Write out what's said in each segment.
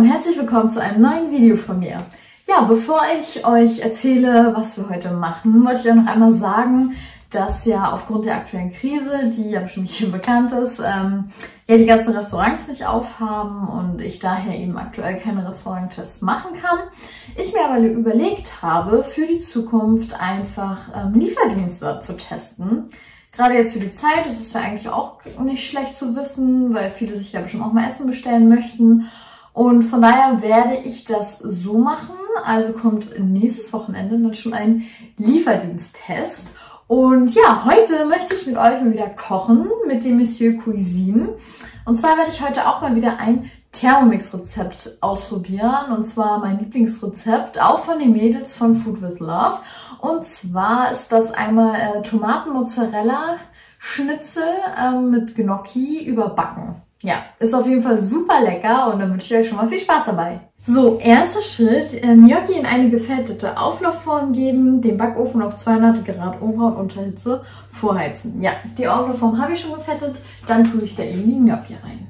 und herzlich willkommen zu einem neuen Video von mir. Ja, bevor ich euch erzähle, was wir heute machen, wollte ich euch noch einmal sagen, dass ja aufgrund der aktuellen Krise, die ja bestimmt nicht bekannt ist, ähm, ja die ganzen Restaurants nicht aufhaben und ich daher eben aktuell keine Restauranttests machen kann. Ich mir aber überlegt habe, für die Zukunft einfach ähm, Lieferdienste zu testen. Gerade jetzt für die Zeit, das ist ja eigentlich auch nicht schlecht zu wissen, weil viele sich ja bestimmt auch mal Essen bestellen möchten. Und von daher werde ich das so machen. Also kommt nächstes Wochenende dann schon ein Lieferdiensttest. Und ja, heute möchte ich mit euch mal wieder kochen mit dem Monsieur Cuisine. Und zwar werde ich heute auch mal wieder ein Thermomix-Rezept ausprobieren. Und zwar mein Lieblingsrezept, auch von den Mädels von Food with Love. Und zwar ist das einmal äh, Tomaten-Mozzarella-Schnitzel äh, mit Gnocchi überbacken. Ja, ist auf jeden Fall super lecker und dann wünsche ich euch schon mal viel Spaß dabei. So, erster Schritt, äh, Gnocchi in eine gefältete Auflaufform geben, den Backofen auf 200 Grad Ober- und Unterhitze vorheizen. Ja, die Auflaufform habe ich schon gefettet, dann tue ich da eben die Gnocchi rein.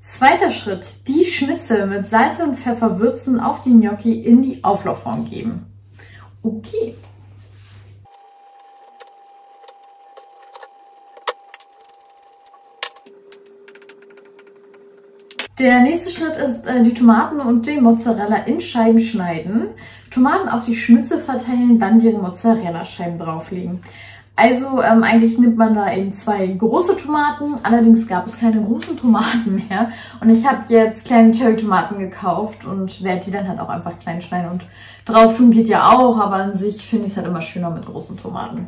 Zweiter Schritt, die Schnitzel mit Salz und Pfeffer würzen auf die Gnocchi in die Auflaufform geben. Okay. Der nächste Schritt ist äh, die Tomaten und den Mozzarella in Scheiben schneiden. Tomaten auf die Schnitzel verteilen, dann die Mozzarella-Scheiben drauflegen. Also ähm, eigentlich nimmt man da eben zwei große Tomaten, allerdings gab es keine großen Tomaten mehr. Und ich habe jetzt kleine Cherry-Tomaten gekauft und werde die dann halt auch einfach klein schneiden und drauf tun geht ja auch, aber an sich finde ich es halt immer schöner mit großen Tomaten.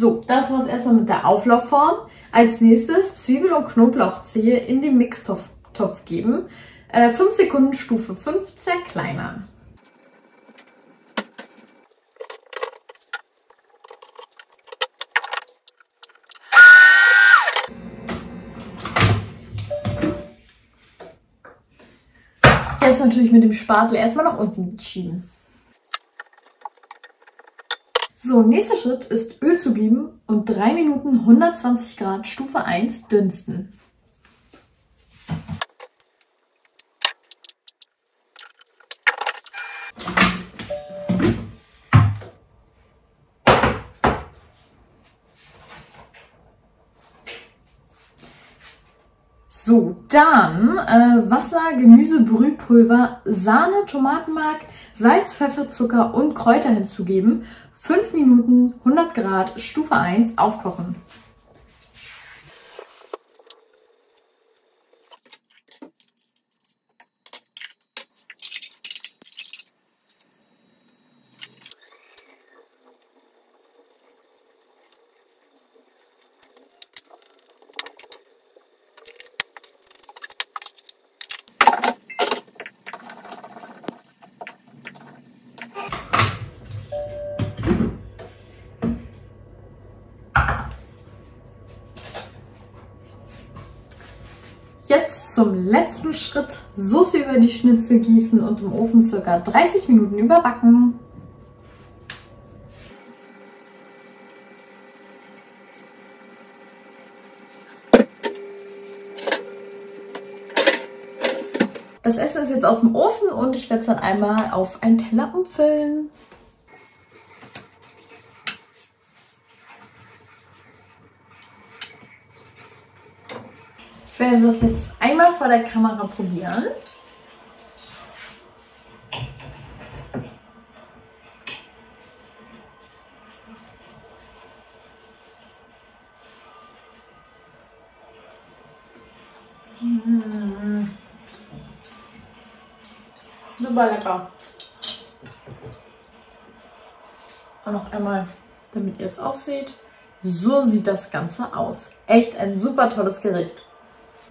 So, das war's erstmal mit der Auflaufform. Als nächstes Zwiebel- und Knoblauchzehe in den Mixtopf geben. Äh, 5 Sekunden Stufe 5 zerkleinern. Jetzt natürlich mit dem Spatel erstmal nach unten schieben. So, nächster Schritt ist Öl zu geben und 3 Minuten 120 Grad Stufe 1 dünsten. So, dann äh, Wasser, Gemüse, Brühpulver, Sahne, Tomatenmark, Salz, Pfeffer, Zucker und Kräuter hinzugeben. 5 Minuten 100 Grad Stufe 1 aufkochen. Jetzt zum letzten Schritt Soße über die Schnitzel gießen und im Ofen ca. 30 Minuten überbacken. Das Essen ist jetzt aus dem Ofen und ich werde es dann einmal auf einen Teller umfüllen. Ich werde das jetzt einmal vor der Kamera probieren. Mmh. Super lecker. Und noch einmal, damit ihr es auch seht. So sieht das Ganze aus. Echt ein super tolles Gericht.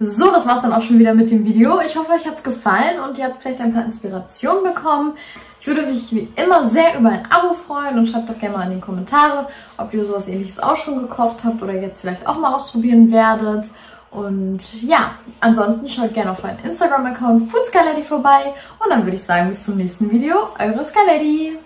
So, das war's dann auch schon wieder mit dem Video. Ich hoffe, euch hat's gefallen und ihr habt vielleicht ein paar Inspirationen bekommen. Ich würde mich wie immer sehr über ein Abo freuen und schreibt doch gerne mal in die Kommentare, ob ihr sowas ähnliches auch schon gekocht habt oder jetzt vielleicht auch mal ausprobieren werdet. Und ja, ansonsten schaut gerne auf meinen Instagram-Account Foodscaletti vorbei und dann würde ich sagen, bis zum nächsten Video. Eure Scaletti!